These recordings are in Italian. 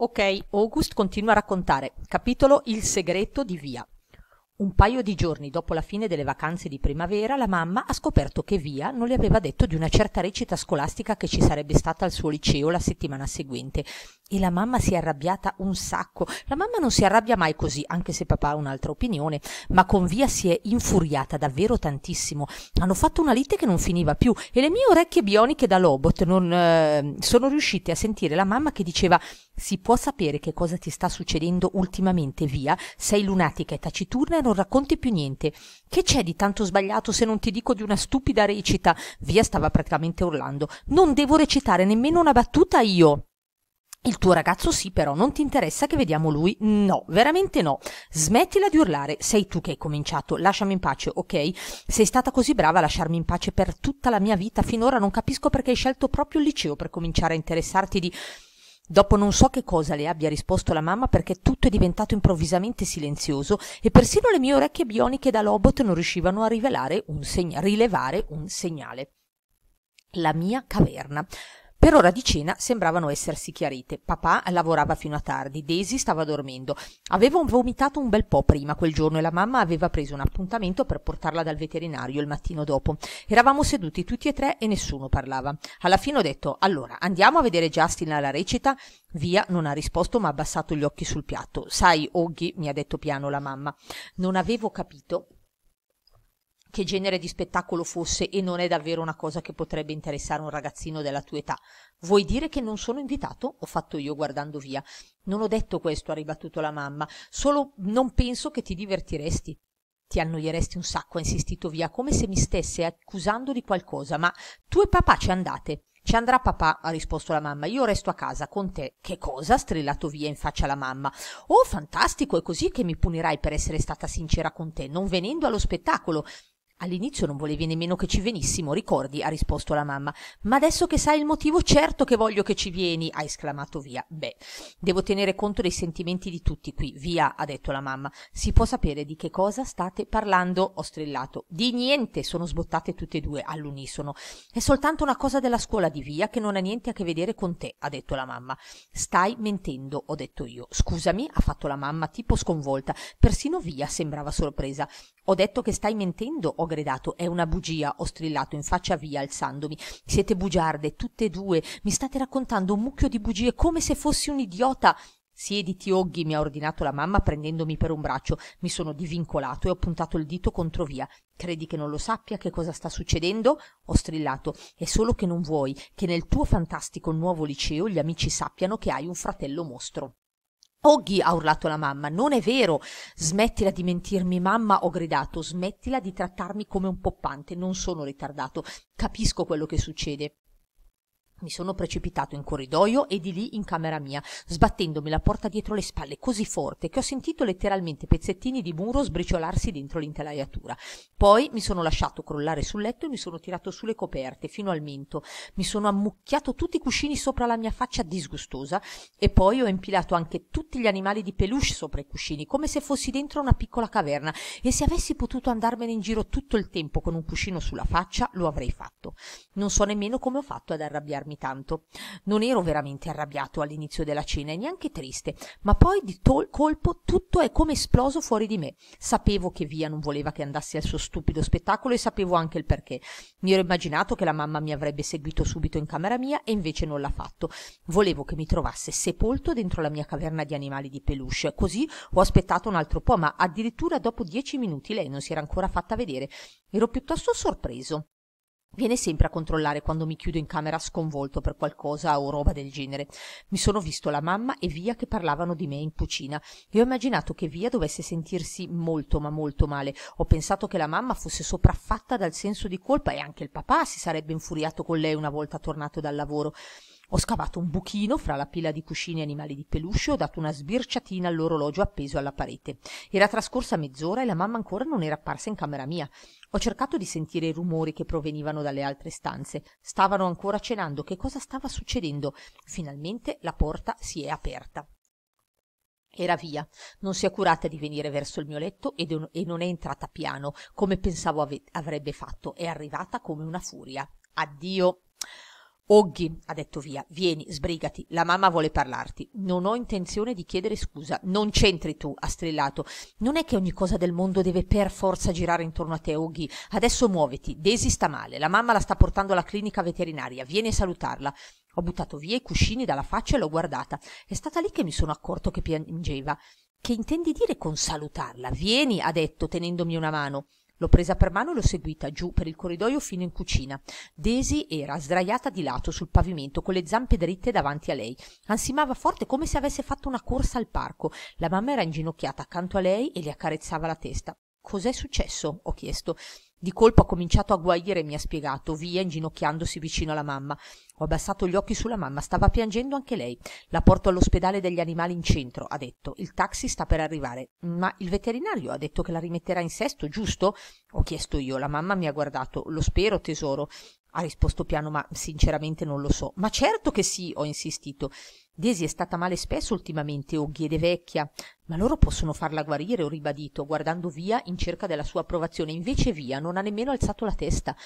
Ok, August continua a raccontare. Capitolo Il segreto di Via. Un paio di giorni dopo la fine delle vacanze di primavera, la mamma ha scoperto che Via non le aveva detto di una certa recita scolastica che ci sarebbe stata al suo liceo la settimana seguente. E la mamma si è arrabbiata un sacco. La mamma non si arrabbia mai così, anche se papà ha un'altra opinione, ma con Via si è infuriata davvero tantissimo. Hanno fatto una lite che non finiva più e le mie orecchie bioniche da Lobot non eh, sono riuscite a sentire la mamma che diceva si può sapere che cosa ti sta succedendo ultimamente, Via? Sei lunatica e taciturna e non racconti più niente. Che c'è di tanto sbagliato se non ti dico di una stupida recita? Via stava praticamente urlando. Non devo recitare nemmeno una battuta io. Il tuo ragazzo sì, però non ti interessa che vediamo lui? No, veramente no. Smettila di urlare, sei tu che hai cominciato, lasciami in pace, ok? Sei stata così brava a lasciarmi in pace per tutta la mia vita, finora non capisco perché hai scelto proprio il liceo per cominciare a interessarti di Dopo non so che cosa le abbia risposto la mamma perché tutto è diventato improvvisamente silenzioso e persino le mie orecchie bioniche da Lobot non riuscivano a rivelare un segna- rilevare un segnale. La mia caverna. Per ora di cena sembravano essersi chiarite. Papà lavorava fino a tardi, Daisy stava dormendo. Avevo vomitato un bel po' prima quel giorno e la mamma aveva preso un appuntamento per portarla dal veterinario il mattino dopo. Eravamo seduti tutti e tre e nessuno parlava. Alla fine ho detto: Allora, andiamo a vedere Justin alla recita? Via non ha risposto ma ha abbassato gli occhi sul piatto. Sai, Oggy, mi ha detto piano la mamma, non avevo capito che genere di spettacolo fosse e non è davvero una cosa che potrebbe interessare un ragazzino della tua età. Vuoi dire che non sono invitato? Ho fatto io guardando via. Non ho detto questo, ha ribattuto la mamma, solo non penso che ti divertiresti. Ti annoieresti un sacco, ha insistito via, come se mi stesse accusando di qualcosa, ma tu e papà ci andate. Ci andrà papà, ha risposto la mamma. Io resto a casa con te. Che cosa? ha strillato via in faccia la mamma. Oh, fantastico, è così che mi punirai per essere stata sincera con te, non venendo allo spettacolo. All'inizio non volevi nemmeno che ci venissimo, ricordi? ha risposto la mamma. Ma adesso che sai il motivo, certo che voglio che ci vieni, ha esclamato via. Beh, devo tenere conto dei sentimenti di tutti qui. Via, ha detto la mamma. Si può sapere di che cosa state parlando? ho strillato. Di niente, sono sbottate tutte e due all'unisono. È soltanto una cosa della scuola di via che non ha niente a che vedere con te, ha detto la mamma. Stai mentendo, ho detto io. Scusami, ha fatto la mamma, tipo sconvolta. Persino via sembrava sorpresa. Ho detto che stai mentendo, ho gridato. È una bugia, ho strillato in faccia via, alzandomi. Siete bugiarde, tutte e due. Mi state raccontando un mucchio di bugie come se fossi un idiota. Siediti, Oggi, mi ha ordinato la mamma prendendomi per un braccio. Mi sono divincolato e ho puntato il dito contro via. Credi che non lo sappia che cosa sta succedendo? Ho strillato. È solo che non vuoi che nel tuo fantastico nuovo liceo gli amici sappiano che hai un fratello mostro. Oggi, ha urlato la mamma, non è vero. Smettila di mentirmi, mamma, ho gridato. Smettila di trattarmi come un poppante. Non sono ritardato. Capisco quello che succede. Mi sono precipitato in corridoio e di lì in camera mia, sbattendomi la porta dietro le spalle così forte che ho sentito letteralmente pezzettini di muro sbriciolarsi dentro l'intelaiatura. Poi mi sono lasciato crollare sul letto e mi sono tirato sulle coperte fino al mento. Mi sono ammucchiato tutti i cuscini sopra la mia faccia disgustosa e poi ho impilato anche tutti gli animali di peluche sopra i cuscini, come se fossi dentro una piccola caverna e se avessi potuto andarmene in giro tutto il tempo con un cuscino sulla faccia, lo avrei fatto. Non so nemmeno come ho fatto ad arrabbiarmi arrabbiarmi tanto. Non ero veramente arrabbiato all'inizio della cena e neanche triste, ma poi di tol- colpo tutto è come esploso fuori di me. Sapevo che Via non voleva che andassi al suo stupido spettacolo e sapevo anche il perché. Mi ero immaginato che la mamma mi avrebbe seguito subito in camera mia e invece non l'ha fatto. Volevo che mi trovasse sepolto dentro la mia caverna di animali di peluche. Così ho aspettato un altro po', ma addirittura dopo dieci minuti lei non si era ancora fatta vedere. Ero piuttosto sorpreso. Viene sempre a controllare quando mi chiudo in camera sconvolto per qualcosa o roba del genere. Mi sono visto la mamma e Via che parlavano di me in cucina e ho immaginato che Via dovesse sentirsi molto ma molto male. Ho pensato che la mamma fosse sopraffatta dal senso di colpa e anche il papà si sarebbe infuriato con lei una volta tornato dal lavoro. Ho scavato un buchino fra la pila di cuscini e animali di peluche e ho dato una sbirciatina all'orologio appeso alla parete. Era trascorsa mezz'ora e la mamma ancora non era apparsa in camera mia. Ho cercato di sentire i rumori che provenivano dalle altre stanze. Stavano ancora cenando. Che cosa stava succedendo? Finalmente la porta si è aperta. Era via, non si è curata di venire verso il mio letto e non è entrata piano, come pensavo avrebbe fatto. È arrivata come una furia. Addio. Oggi, ha detto via, vieni, sbrigati, la mamma vuole parlarti. Non ho intenzione di chiedere scusa. Non c'entri tu, ha strillato. Non è che ogni cosa del mondo deve per forza girare intorno a te, Oggi. Adesso muoviti. Daisy sta male, la mamma la sta portando alla clinica veterinaria. Vieni a salutarla. Ho buttato via i cuscini dalla faccia e l'ho guardata. È stata lì che mi sono accorto che piangeva. Che intendi dire con salutarla? Vieni, ha detto, tenendomi una mano. L'ho presa per mano e l'ho seguita giù per il corridoio fino in cucina. Daisy era sdraiata di lato sul pavimento con le zampe dritte davanti a lei. Ansimava forte come se avesse fatto una corsa al parco. La mamma era inginocchiata accanto a lei e le accarezzava la testa. Cos'è successo? ho chiesto. Di colpo ha cominciato a guaire mi ha spiegato, via inginocchiandosi vicino alla mamma. Ho abbassato gli occhi sulla mamma, stava piangendo anche lei. La porto all'ospedale degli animali in centro, ha detto. Il taxi sta per arrivare. Ma il veterinario ha detto che la rimetterà in sesto, giusto? Ho chiesto io. La mamma mi ha guardato. Lo spero, tesoro. Ha risposto piano, ma sinceramente non lo so. Ma certo che sì, ho insistito. Daisy è stata male spesso ultimamente, Oghi ed è vecchia. Ma loro possono farla guarire, ho ribadito, guardando via in cerca della sua approvazione. Invece via non ha nemmeno alzato la testa.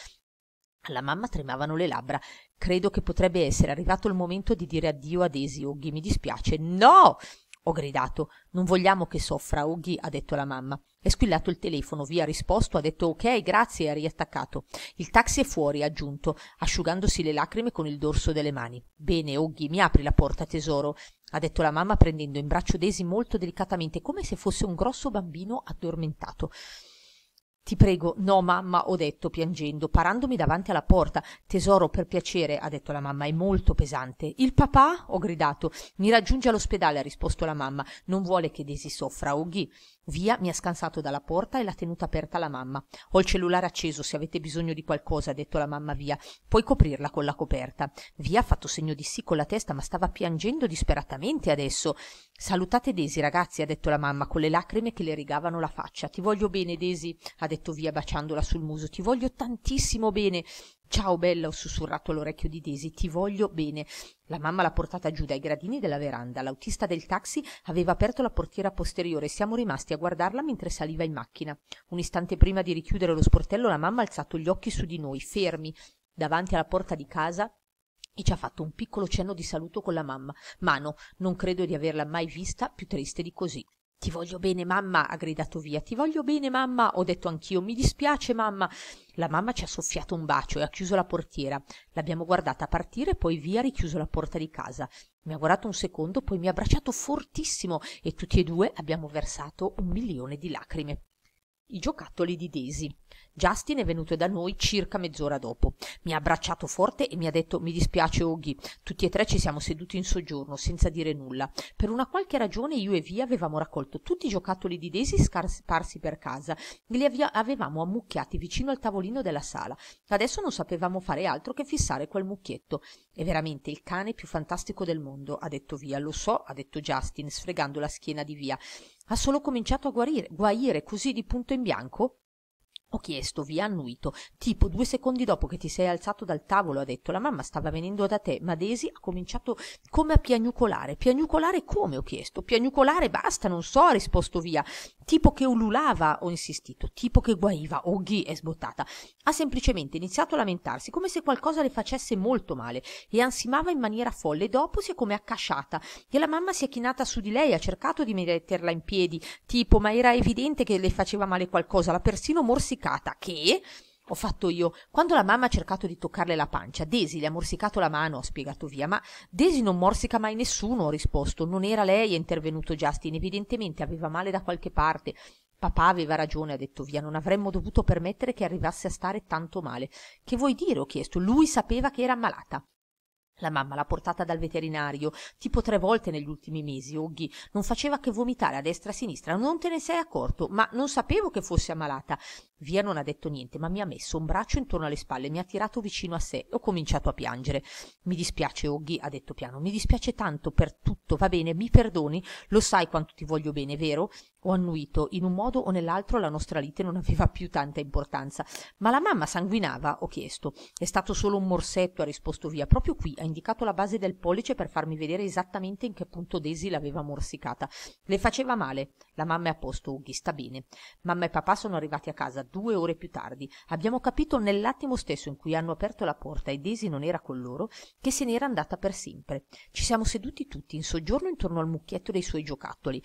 Alla mamma tremavano le labbra. Credo che potrebbe essere arrivato il momento di dire addio a Daisy, Oghi. Mi dispiace. No! Ho gridato. Non vogliamo che soffra, Oghi, ha detto la mamma. È squillato il telefono, via risposto, ha detto ok, grazie e ha riattaccato. Il taxi è fuori, ha aggiunto, asciugandosi le lacrime con il dorso delle mani. Bene, Oghi, mi apri la porta, tesoro, ha detto la mamma prendendo in braccio Daisy molto delicatamente, come se fosse un grosso bambino addormentato. Ti prego, no, mamma, ho detto piangendo, parandomi davanti alla porta. Tesoro, per piacere, ha detto la mamma, è molto pesante. Il papà? ho gridato. Mi raggiunge all'ospedale, ha risposto la mamma. Non vuole che Desi soffra, Oghi. Via mi ha scansato dalla porta e l'ha tenuta aperta la mamma. Ho il cellulare acceso se avete bisogno di qualcosa, ha detto la mamma Via. Puoi coprirla con la coperta. Via ha fatto segno di sì con la testa, ma stava piangendo disperatamente adesso. Salutate Desi, ragazzi, ha detto la mamma con le lacrime che le rigavano la faccia. Ti voglio bene, Desi, ha detto Via baciandola sul muso. Ti voglio tantissimo bene. Ciao bella, ho sussurrato all'orecchio di Daisy, ti voglio bene. La mamma l'ha portata giù dai gradini della veranda. L'autista del taxi aveva aperto la portiera posteriore e siamo rimasti a guardarla mentre saliva in macchina. Un istante prima di richiudere lo sportello la mamma ha alzato gli occhi su di noi, fermi, davanti alla porta di casa e ci ha fatto un piccolo cenno di saluto con la mamma. Mano, non credo di averla mai vista più triste di così. Ti voglio bene, mamma, ha gridato via. Ti voglio bene, mamma, ho detto anch'io. Mi dispiace, mamma. La mamma ci ha soffiato un bacio e ha chiuso la portiera. L'abbiamo guardata partire poi via ha richiuso la porta di casa. Mi ha guardato un secondo, poi mi ha abbracciato fortissimo e tutti e due abbiamo versato un milione di lacrime. I giocattoli di Daisy. Justin è venuto da noi circa mezz'ora dopo. Mi ha abbracciato forte e mi ha detto mi dispiace Oghi. Tutti e tre ci siamo seduti in soggiorno, senza dire nulla. Per una qualche ragione io e Via avevamo raccolto tutti i giocattoli di Daisy sparsi per casa e li avevamo ammucchiati vicino al tavolino della sala. Adesso non sapevamo fare altro che fissare quel mucchietto. È veramente il cane più fantastico del mondo, ha detto Via. Lo so, ha detto Justin, sfregando la schiena di Via. Ha solo cominciato a guarire, guaire così di punto in bianco? Ho chiesto, via annuito. Tipo, due secondi dopo che ti sei alzato dal tavolo, ha detto, la mamma stava venendo da te, ma Daisy ha cominciato come a piagnucolare. Piagnucolare come? Ho chiesto. Piagnucolare, basta, non so, ha risposto via. Tipo che ululava, ho insistito. Tipo che guaiva, oh è sbottata. Ha semplicemente iniziato a lamentarsi, come se qualcosa le facesse molto male, e ansimava in maniera folle, dopo si è come accasciata. E la mamma si è chinata su di lei, ha cercato di metterla in piedi, tipo, ma era evidente che le faceva male qualcosa, l'ha persino morsicata morsicata che ho fatto io. Quando la mamma ha cercato di toccarle la pancia, Desi le ha morsicato la mano, ho spiegato via. Ma Desi non morsica mai nessuno, ho risposto. Non era lei, è intervenuto Justin. Evidentemente aveva male da qualche parte. Papà aveva ragione, ha detto via, non avremmo dovuto permettere che arrivasse a stare tanto male. Che vuoi dire? ho chiesto. Lui sapeva che era ammalata. La mamma l'ha portata dal veterinario tipo tre volte negli ultimi mesi, Oghi. Non faceva che vomitare a destra e a sinistra. Non te ne sei accorto, ma non sapevo che fosse ammalata. Via non ha detto niente, ma mi ha messo un braccio intorno alle spalle, mi ha tirato vicino a sé e ho cominciato a piangere. Mi dispiace, Oghi, ha detto piano, mi dispiace tanto per tutto, va bene, mi perdoni? Lo sai quanto ti voglio bene, vero? Ho annuito. In un modo o nell'altro la nostra lite non aveva più tanta importanza. Ma la mamma sanguinava? Ho chiesto. È stato solo un morsetto, ha risposto via, proprio qui, a indicato la base del pollice per farmi vedere esattamente in che punto Daisy l'aveva morsicata. Le faceva male. La mamma è a posto, Ughi, sta bene. Mamma e papà sono arrivati a casa due ore più tardi. Abbiamo capito nell'attimo stesso in cui hanno aperto la porta e Daisy non era con loro che se n'era andata per sempre. Ci siamo seduti tutti in soggiorno intorno al mucchietto dei suoi giocattoli.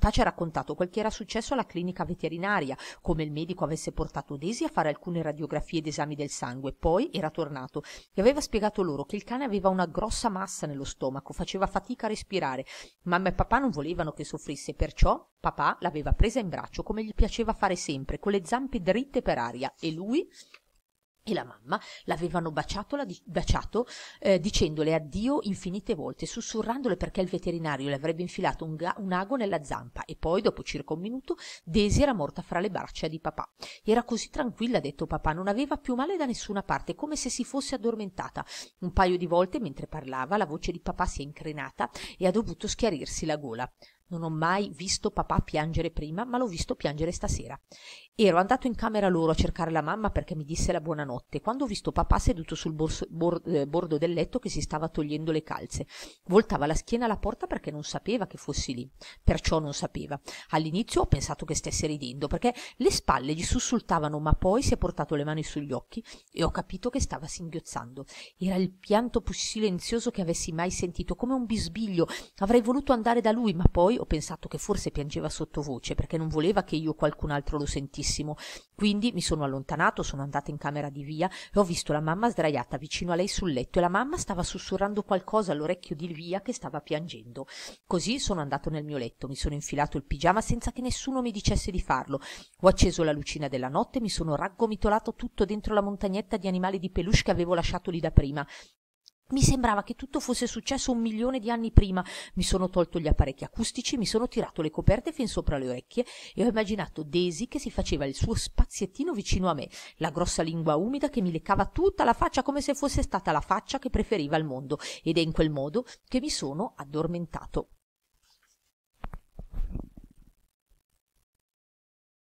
Papà ci ha raccontato quel che era successo alla clinica veterinaria, come il medico avesse portato Daisy a fare alcune radiografie ed esami del sangue, poi era tornato e aveva spiegato loro che il cane aveva una grossa massa nello stomaco, faceva fatica a respirare. Mamma e papà non volevano che soffrisse, perciò papà l'aveva presa in braccio come gli piaceva fare sempre, con le zampe dritte per aria, e lui e la mamma l'avevano baciato, la di- baciato eh, dicendole addio infinite volte, sussurrandole perché il veterinario le avrebbe infilato un, ga- un ago nella zampa e poi, dopo circa un minuto, Daisy era morta fra le braccia di papà. Era così tranquilla, ha detto papà, non aveva più male da nessuna parte, come se si fosse addormentata. Un paio di volte, mentre parlava, la voce di papà si è incrinata e ha dovuto schiarirsi la gola. Non ho mai visto papà piangere prima, ma l'ho visto piangere stasera. Ero andato in camera loro a cercare la mamma perché mi disse la buonanotte, quando ho visto papà seduto sul borso, bor, eh, bordo del letto che si stava togliendo le calze. Voltava la schiena alla porta perché non sapeva che fossi lì. Perciò non sapeva. All'inizio ho pensato che stesse ridendo, perché le spalle gli sussultavano, ma poi si è portato le mani sugli occhi e ho capito che stava singhiozzando. Era il pianto più silenzioso che avessi mai sentito, come un bisbiglio. Avrei voluto andare da lui, ma poi ho pensato che forse piangeva sottovoce perché non voleva che io o qualcun altro lo sentissimo. Quindi mi sono allontanato, sono andata in camera di via e ho visto la mamma sdraiata vicino a lei sul letto e la mamma stava sussurrando qualcosa all'orecchio di via che stava piangendo. Così sono andato nel mio letto, mi sono infilato il pigiama senza che nessuno mi dicesse di farlo. Ho acceso la lucina della notte, mi sono raggomitolato tutto dentro la montagnetta di animali di peluche che avevo lasciato lì da prima mi sembrava che tutto fosse successo un milione di anni prima. Mi sono tolto gli apparecchi acustici, mi sono tirato le coperte fin sopra le orecchie e ho immaginato Daisy che si faceva il suo spaziettino vicino a me, la grossa lingua umida che mi leccava tutta la faccia come se fosse stata la faccia che preferiva al mondo ed è in quel modo che mi sono addormentato.